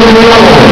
nuevo.